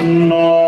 No.